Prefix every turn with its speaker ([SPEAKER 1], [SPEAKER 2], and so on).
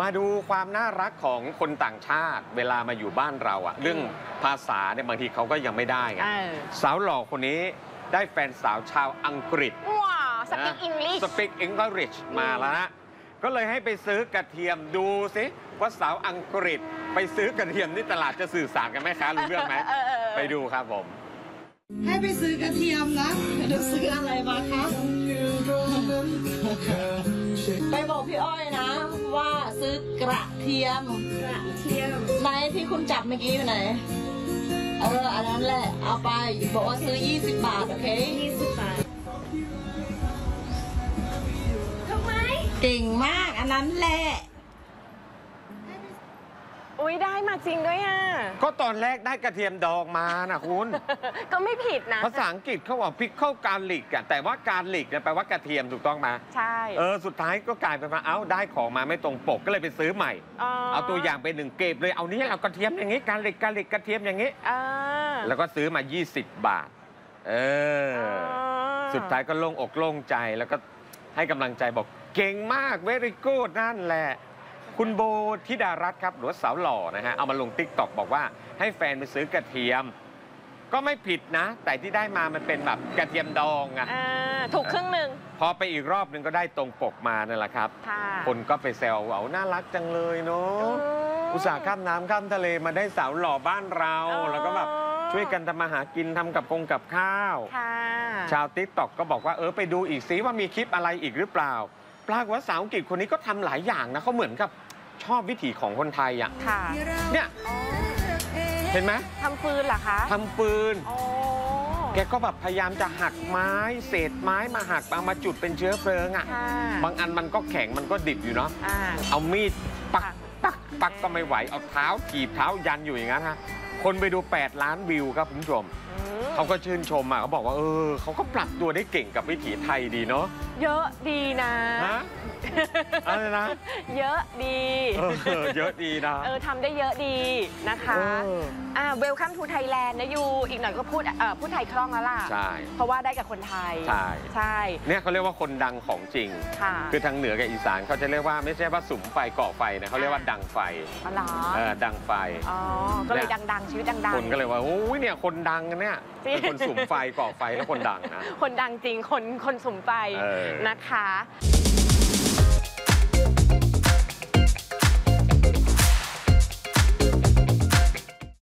[SPEAKER 1] มาดูความน่ารักของคนต่างชาติ เวลามาอยู่บ้านเราอะเรื่องภาษาเนี่ยบางทีเขาก็ยังไม่ได้ไง
[SPEAKER 2] เออ
[SPEAKER 1] สาวหล่อคนนี้ได้แฟนสาวชาวอังกฤษ
[SPEAKER 2] ว้าสปีกอังกฤษ
[SPEAKER 1] สปีกอังกฤษมาแล้วนะ ก็เลยให้ไปซื้อกระเทียมดูสิว่าสาวอังกฤษไปซื้อกระเทียมที่ตลาดจะสื่อสารกันไหมคะรู้เรื่องไหม
[SPEAKER 2] เออเออเออ
[SPEAKER 1] ไปดูครับผม
[SPEAKER 3] ให้ไปซื้อกระเทียมนะเดี๋ยวซื้ออะไรมาคะ ไปบอกพี่อ้อยนะ ว่าซื้อกระเทียม
[SPEAKER 4] กระเทียม
[SPEAKER 3] ไหนที่คุณจับเมื่อกี้อยู่ไหน เออ อันนั้นแหละ เอาไป บอกว่าซื้อ 20 บาท โอเค
[SPEAKER 4] 20บาททำไม
[SPEAKER 3] เก่งมาก อันนั้นแหละ
[SPEAKER 2] อุ้ยได้มาจริงด้วยอะ
[SPEAKER 1] ก็ตอนแรกได้กระเทียมดองมานะคุณ
[SPEAKER 2] ก็ไม่ผิดนะ
[SPEAKER 1] ภาษาอังกฤษเขาบอกพิกเข้าการลิกอะแต่ว่าการลิกเนี่ยแปลว่ากระเทียมถูกต้องไหม
[SPEAKER 2] ใช่
[SPEAKER 1] เออสุดท้ายก็กลายเป็นว่าเอ้าได้ของมาไม่ตรงปกก็เลยไปซื้อใหม่ เอาตัวอย่างไปหนึ่งกลีบเลยเอานี้เอากระเทียมอย่างนี้ garlic garlic กระเทียมอย่างนี้
[SPEAKER 2] อ่า
[SPEAKER 1] แล้วก็ซื้อมา 20 บาท เออ สุดท้ายก็โล่งอกโล่งใจแล้วก็ให้กำลังใจบอกเก่งมาก very good นั่นแหละ คุณโบธิดารัตน์ครับหรือว่าสาวหล่อนะฮะเอามาลง TikTok บอกว่าให้แฟนไปซื้อกระเทียม ก็ไม่ผิดนะ แต่ที่ได้มามันเป็นแบบกระเทียมดองอะ
[SPEAKER 2] อ่าถูกครึ่งหนึ่ง
[SPEAKER 1] พอไปอีกรอบหนึงก็ได้ตรงปกมานั่นแหละครับ
[SPEAKER 2] ค่ะ
[SPEAKER 1] คนก็ไปแซวเอาน่ารักจังเลยเนาะอุตส่าห์ข้ามน้ำข้ามทะเลมาได้สาวหล่อบ้านเรา
[SPEAKER 2] อ๋อ
[SPEAKER 1] แล้วก็แบบช่วยกันทำมาหากินทำกับกงกับข้าว
[SPEAKER 2] ค่ะ
[SPEAKER 1] ชาวติ๊กต็อกก็บอกว่าเออไปดูอีกซิว่ามีคลิปอะไรอีกหรือเปล่า ปรากฏว่าสาวอังกฤษคนนี้ก็ทำหลายอย่างนะเขาเหมือนกับ ชอบวิถีของคนไทยอะ
[SPEAKER 2] ค่ะ
[SPEAKER 1] เนี่ย
[SPEAKER 2] อ๋อ
[SPEAKER 1] เห็นไหม
[SPEAKER 2] ทำฟืนเหรอคะ
[SPEAKER 1] ทำปืน
[SPEAKER 2] อ๋อ
[SPEAKER 1] แกก็แบบพยายามจะหักไม้เศษไม้มาหักเอามาจุดเป็นเชื้อเพลิงอะ
[SPEAKER 2] ค่ะ
[SPEAKER 1] บางอันมันก็แข็งมันก็ดิบอยู่เนาะ
[SPEAKER 2] อ่า
[SPEAKER 1] เอามีดปัก
[SPEAKER 2] ค่ะ
[SPEAKER 1] ปักปักก็ไม่ไหวเอาเท้าขีบเท้ายันอยู่อย่างนั้นฮะคนไปดู 8 ล้านวิวครับคุณผู้ชม
[SPEAKER 2] อืม
[SPEAKER 1] เขาก็ชื่นชมอะเขาบอกว่าเออเขาก็ปรับตัวได้เก่งกับวิถีไทยดีเนาะ
[SPEAKER 2] เยอะดีนะ
[SPEAKER 1] ฮะ อะไรนะ
[SPEAKER 2] เยอะดี
[SPEAKER 1] เออเยอะดีนะ
[SPEAKER 2] เออทำได้เยอะดีนะคะ
[SPEAKER 1] เออ
[SPEAKER 2] อ่า welcome to Thailand นะ you อีกหน่อยก็พูดเอ่อพูดไทยคล่องแล้วล่ะ
[SPEAKER 1] ใช่
[SPEAKER 2] เพราะว่าได้กับคนไทย
[SPEAKER 1] ใช่
[SPEAKER 2] ใช่
[SPEAKER 1] เนี่ยเขาเรียกว่าคนดังของจริง
[SPEAKER 2] ค่ะ
[SPEAKER 1] คือทางเหนือกับอีสานเขาจะเรียกว่าไม่ใช่ว่าสุมไฟก่อไฟนะเขาเรียกว่าดังไฟ
[SPEAKER 2] อ๋อเหรอ
[SPEAKER 1] เออดังไฟ
[SPEAKER 2] อ๋อ ก็เลย
[SPEAKER 1] เนี่ย
[SPEAKER 2] ดังๆ ชีวิตดังๆ
[SPEAKER 1] คนก็เลยว่าโอ้ยเนี่ยคนดังกันเนี่ย
[SPEAKER 2] จริง
[SPEAKER 1] เป็นคนสุมไฟก่อไฟแล้วคนดังนะ
[SPEAKER 2] คนดังจริง คนคนสุมไฟ
[SPEAKER 1] เออ
[SPEAKER 2] นะคะ